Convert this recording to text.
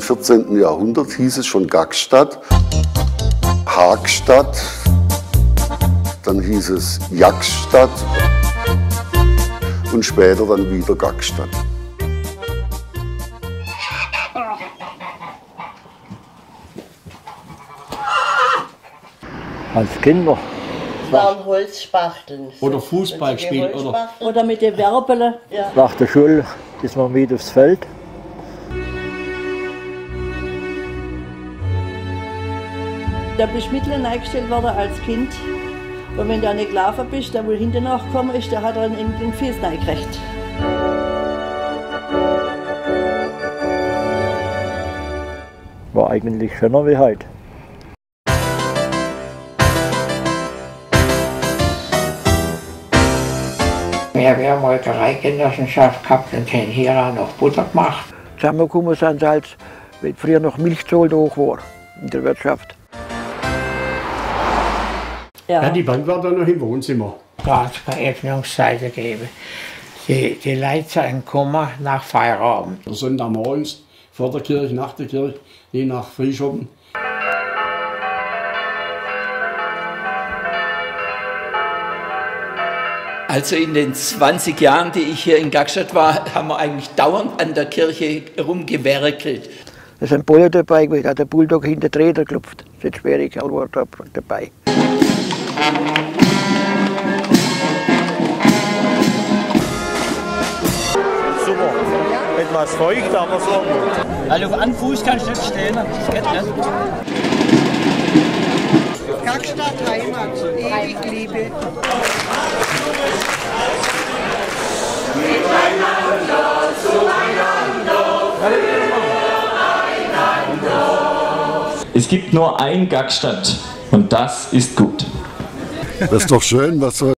14. Jahrhundert hieß es schon Gackstadt, Hagstadt, dann hieß es Jackstadt und später dann wieder Gackstadt. Als Kinder. waren Holzspachteln. Oder Fußball gespielt, oder? Oder mit den Werbelen. Ja. Nach der Schule ist man mit aufs Feld. Da bist du mittleren eingestellt worden als Kind. Und wenn du nicht gelaufen bist, der wohl hinten nachgekommen ist, der hat dann in den Fies gekriegt. War eigentlich schöner wie heute. Wir haben eine Molkereigenossenschaft gehabt und haben hier auch noch Butter gemacht. Zusammengekommen sind sie, als wenn früher noch Milchzoll hoch war in der Wirtschaft. Ja. Ja, die Bank war dann noch im Wohnzimmer. Da hat es keine Öffnungszeiten gegeben. Die, die Leute sind gekommen nach Feierabend. Sonntagmorgens vor der Kirche, nach der Kirche, je nach Frühschoppen. Also in den 20 Jahren, die ich hier in Gackstadt war, haben wir eigentlich dauernd an der Kirche rumgewerkelt. Da sind Bullen dabei, weil der Bulldog hinter die Räder klopft. Das ist schwierig, Wort dabei. Super. Etwas feucht, aber so gut. Weil auf einem Fuß kannst du nicht stehen. Das geht nicht. Gackstadt Heimat, ewig Liebe. Es gibt nur ein Gackstadt und das ist gut. Das ist doch schön, was soll